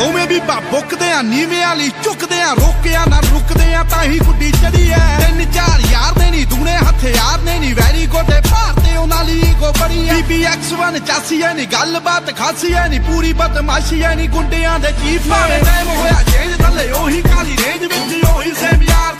ਉਵੇਂ ਵੀ ਬਾ ਬੁੱਕਦੇ ਆ, ਨੀਵੇਂ ਵਾਲੀ ਝੁਕਦੇ ਆ ਰੋਕਿਆ ਨਾ ਰੁਕਦੇ ਆ, ਤਾਂ ਹੀ ਗੁੱਡੀ ਚੜੀ ਐ। ਤਿੰਨ ਚਾਰ ਯਾਰ ਦੇ ਨਹੀਂ ਦੂਣੇ ਹਥਿਆਰ ਨੇ ਨਹੀਂ ਵੈਰੀ ਗੋਡੇ ਭਾਰਤੇ ਉਹਨਾਂ ਲਈ ਗੋ ਬੜੀ ਐ। BBX1 ਚਾਸੀ ਐ ਨਹੀਂ ਗੱਲਬਾਤ ਖਾਸੀ ਐ ਨਹੀਂ ਪੂਰੀ ਬਦਮਾਸ਼ੀ ਐ ਨਹੀਂ ਗੁੰਡਿਆਂ ਦੇ ਚੀਫ ਐ ਟਾਈਮ ਹੋਇਆ ਚੇਂਜ ਥੱਲੇ, ਉਹੀ ਕਾਲੀ ਰੇਂਜ ਵਿੱਚ, ਉਹੀ ਸੇਮ ਯਾਰ